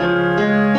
Música